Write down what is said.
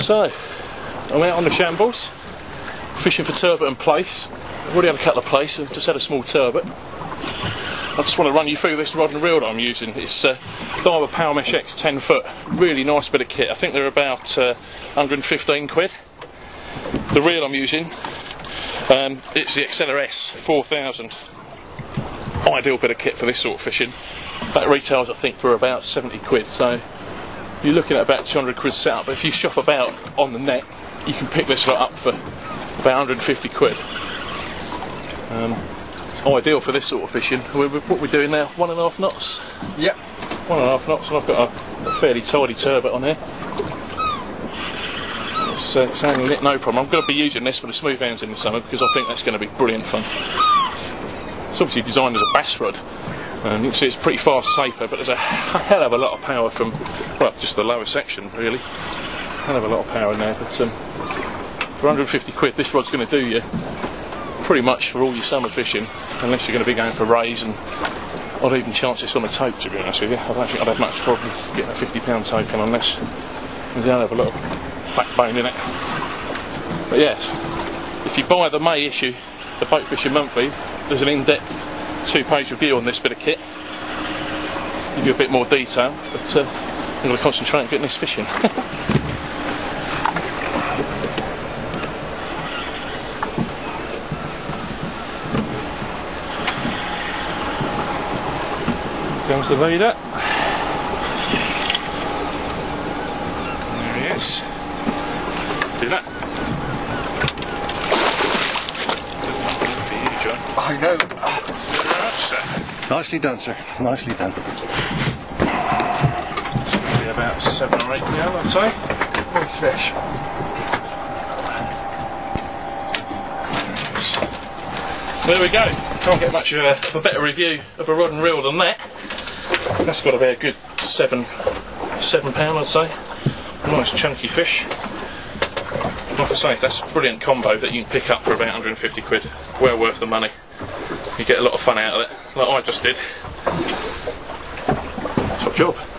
So, I'm out on the shambles, fishing for turbot and plaice. I've already had a couple of plaice, I've just had a small turbot. I just want to run you through this rod and reel that I'm using. It's uh, Daiwa Powermesh X 10 foot, really nice bit of kit. I think they're about uh, 115 quid. The reel I'm using, um, it's the Exceler S 4000. Ideal bit of kit for this sort of fishing. That retails, I think, for about 70 quid. So you're looking at about 200 quid setup. But if you shop about on the net, you can pick this lot up for about 150 quid. Um, it's ideal for this sort of fishing. We- we- What we're doing now, one and a half knots. Yep. One and a half knots, and I've got a, a fairly tidy turbot on here. It's, uh, it's only lit, no problem. I'm going to be using this for the smooth hounds in the summer because I think that's going to be brilliant fun. It's obviously designed as a bass rod. Um, you can see it's pretty fast taper, but there's a hell of a lot of power from, well, just the lower section, really. Hell of a lot of power in there, but um, for 150 quid, this rod's going to do you pretty much for all your summer fishing, unless you're going to be going for rays and I'd even chance this on a tope, to be honest with you. I don't think I'd have much problem getting a 50 pound tope in unless there's a hell of a of backbone in it. But yes, if you buy the May issue, the Boat Fishing Monthly, there's an in-depth two-page review on this bit of kit. Give you a bit more detail, but uh, I'm going to concentrate on getting this fishing. Comes the leader. There he is. Do that. For you, John. I know. Right, so. Nicely done, sir. Nicely done. Be about seven or eight now, I'd say. Nice fish. There we go. Can't get much of a, of a better review of a rod and reel than that. That's got to be a good seven, seven pound, I'd say. Nice chunky fish. Like I say, that's a brilliant combo that you can pick up for about 150 quid. Well worth the money you get a lot of fun out of it, like I just did. Top job.